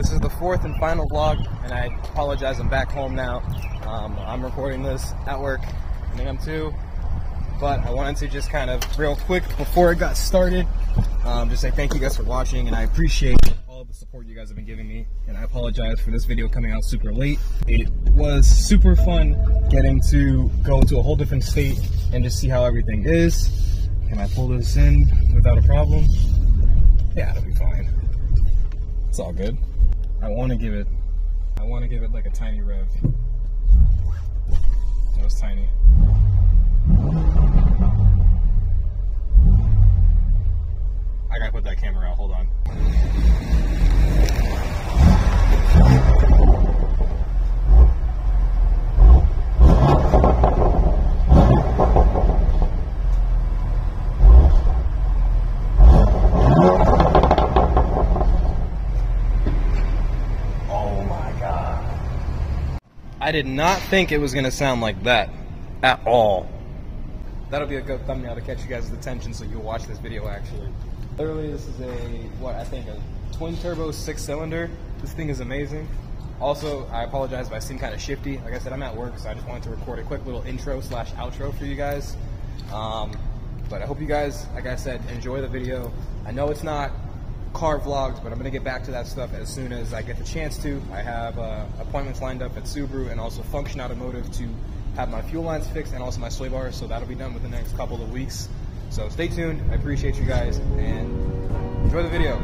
this is the fourth and final vlog, and I apologize. I'm back home now. Um, I'm recording this at work. I think I'm too. But I wanted to just kind of real quick before it got started, um, just say thank you guys for watching, and I appreciate all the support you guys have been giving me. And I apologize for this video coming out super late. It was super fun getting to go to a whole different state and just see how everything is. Can I pull this in without a problem? Yeah, it'll be fine. It's all good. I want to give it, I want to give it like a tiny rev. That was tiny. I gotta put that camera out, hold on. Oh my god. I did not think it was gonna sound like that at all. That'll be a good thumbnail to catch you guys' attention so you'll watch this video actually. Literally, this is a, what I think, a twin turbo six cylinder. This thing is amazing. Also, I apologize if I seem kind of shifty. Like I said, I'm at work, so I just wanted to record a quick little intro slash outro for you guys. Um, but I hope you guys, like I said, enjoy the video. I know it's not car vlogs, but I'm gonna get back to that stuff as soon as I get the chance to. I have uh, appointments lined up at Subaru and also Function Automotive to have my fuel lines fixed and also my sway bars, so that'll be done within the next couple of weeks. So stay tuned. I appreciate you guys and enjoy the video.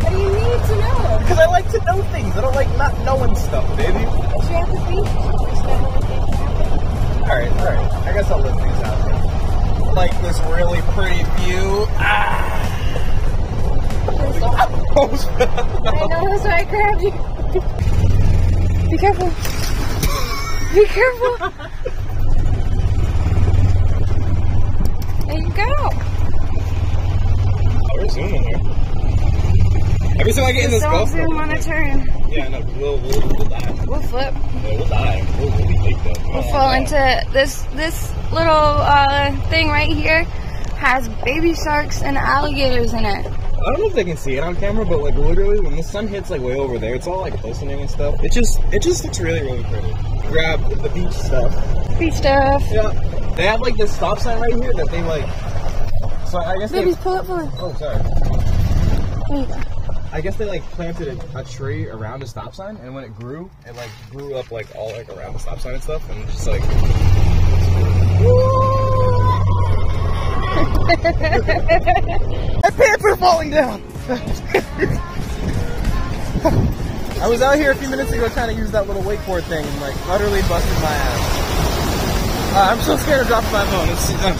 What do you need to know? Because I like to know things. I don't like not knowing stuff, baby. But you have to be. Just gotta let things happen. All right, all right. I guess I'll let things out. Like this really pretty view. Ah. I know that's why I grabbed you. Be careful. Be careful. There you go. We're zooming here. Every time I get in this Don't GoPro, zoom on a turn. yeah, no, we'll we'll, we'll die. We'll flip. Yeah, we'll die. We'll, we'll be though. We'll fall into this this little uh, thing right here. Has baby sharks and alligators in it. I don't know if they can see it on camera, but like literally when the sun hits like way over there, it's all like glistening and stuff. It just it just looks really really pretty. Grab the beach stuff. Beach stuff. Yeah, they have like this stop sign right here that they like. So I guess they. Babies, pull up for. Oh, sorry. There you go. I guess they like planted a, a tree around a stop sign, and when it grew, it like grew up like all like around the stop sign and stuff, and just like. My pants are falling down. I was out here a few minutes ago trying to use that little wakeboard thing and like utterly busted my ass. Uh, I'm so scared of dropping my phone. It's, uh,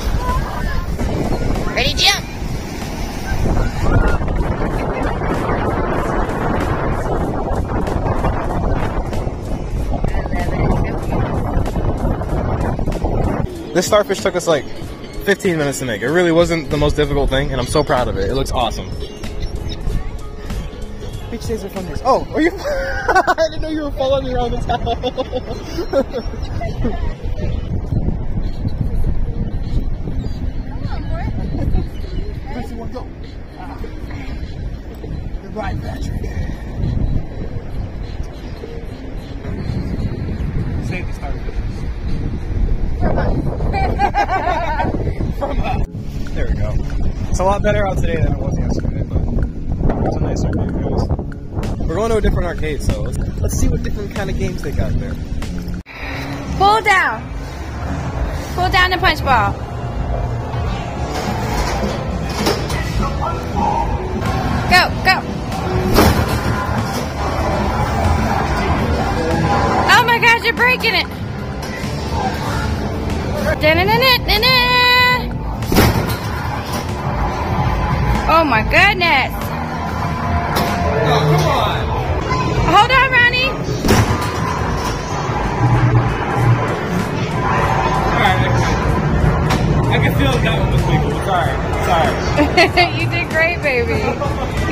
Ready, jump. This starfish took us like 15 minutes to make. It really wasn't the most difficult thing, and I'm so proud of it. It looks awesome. Beach days are fun days. Oh, are you? I didn't know you were following me around the town. First one, go. Goodbye, Patrick. Save the starfishes. From us. There we go. It's a lot better out today than it was yesterday, but it's a nice arcade, guys. We're going to a different arcade, so let's, let's see what different kind of games they got there. Pull down. Pull down the punch ball. Go, go. Oh my gosh, you're breaking it. Da-na-na-na-na-na. Oh my goodness. Oh, come on! Hold on, Ronnie. Alright, I can feel that one was legal. Alright. It's you did great, baby.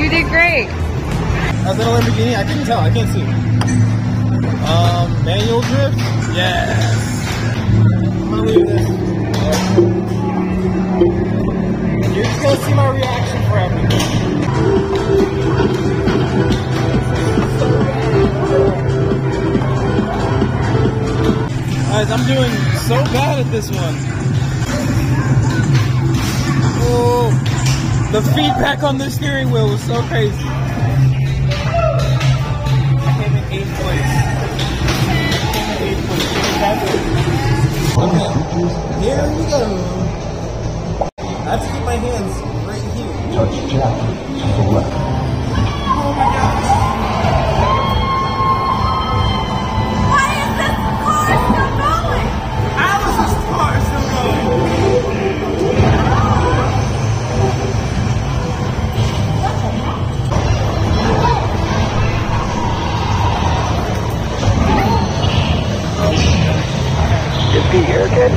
You did great. Is that a Lamborghini? I couldn't tell. I can't see. Um, manual drift? Yes. I'm gonna leave this. You're just gonna see my reaction for everything. Guys, I'm doing so bad at this one. Oh, the feedback on the steering wheel was so crazy. I came in eighth place. Came in eighth place. Okay, here we go. I have to keep my hands right here. Touch Jack to the left. Oh my gosh. Why is this car still going? Alice's car is still going. Yippee, here, kid.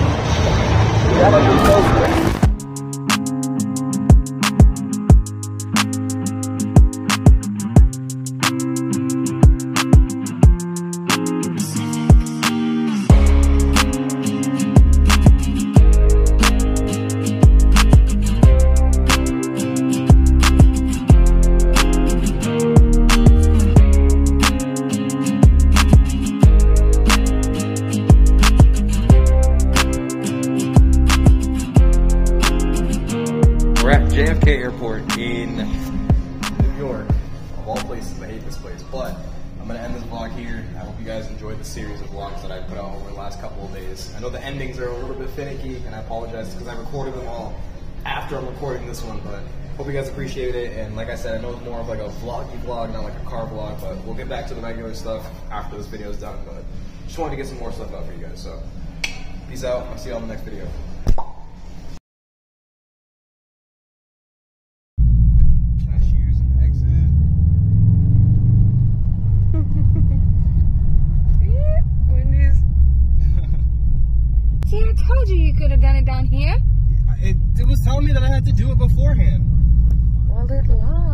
Gotta do so JFK Airport in New York. Of all places, I hate this place. But I'm gonna end this vlog here. I hope you guys enjoyed the series of vlogs that I put out over the last couple of days. I know the endings are a little bit finicky, and I apologize because I recorded them all after I'm recording this one. But hope you guys appreciate it. And like I said, I know it's more of like a vloggy vlog, not like a car vlog. But we'll get back to the regular stuff after this video is done. But just wanted to get some more stuff out for you guys. So peace out. I'll see you in the next video. Cashiers and exit. Wendy's. See, I told you you could have done it down here. It, it was telling me that I had to do it beforehand. Well, it lied.